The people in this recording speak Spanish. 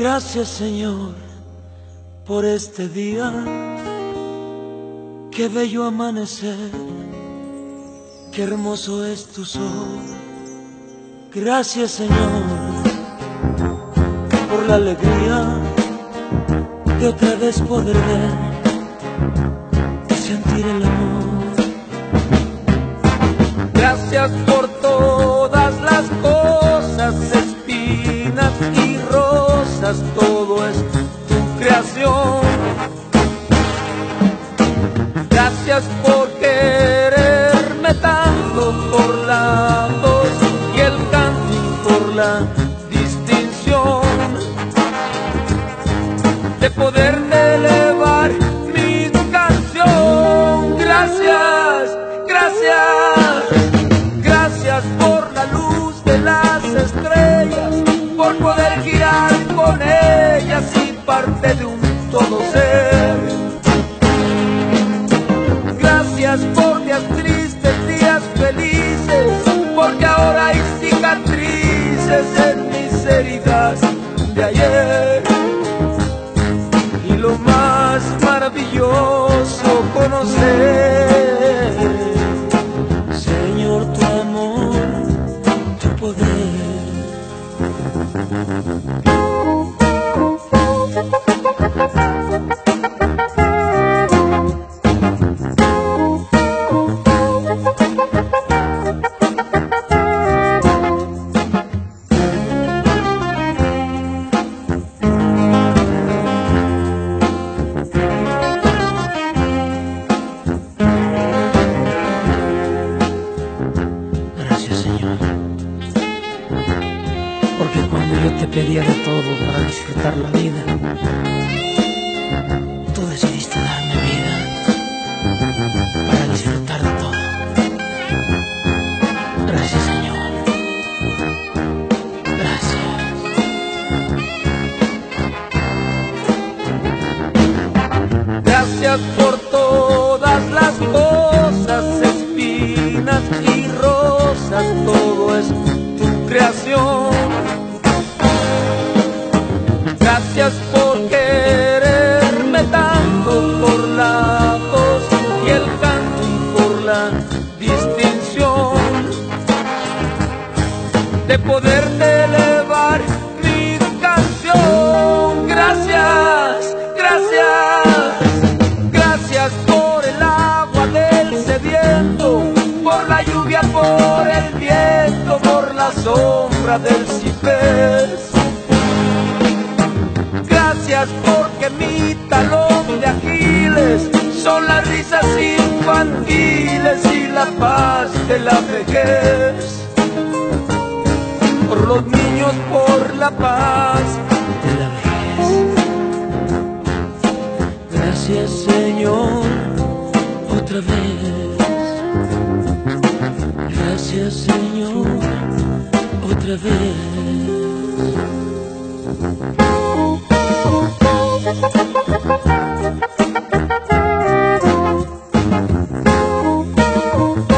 Gracias Señor por este día, qué bello amanecer, qué hermoso es tu sol. Gracias Señor por la alegría de otra vez poder ver y sentir el amor. Gracias por todas las cosas, espinas y rosas, todo es tu creación. Gracias por quererme tanto, por la voz y el canto por la distinción de poder elevar Gracias por días tristes, días felices, porque ahora hay cicatrices en mis heridas de ayer y lo más maravilloso conocer. Señor, tu amor, tu poder. Pedía de todo para disfrutar la vida, tú decidiste darme vida para disfrutar de todo. Gracias, Señor. Gracias. Gracias por Gracias por quererme tanto, por la voz y el canto y por la distinción de poderte elevar mi canción. Gracias, gracias, gracias por el agua del sediento, por la lluvia, por el viento, por la sombra del ciprés. Porque mi talón de aquiles son las risas infantiles y la paz de la vejez por los niños, por la paz. de la vejez. Gracias Señor, otra vez. Gracias Señor, otra vez. Thank you.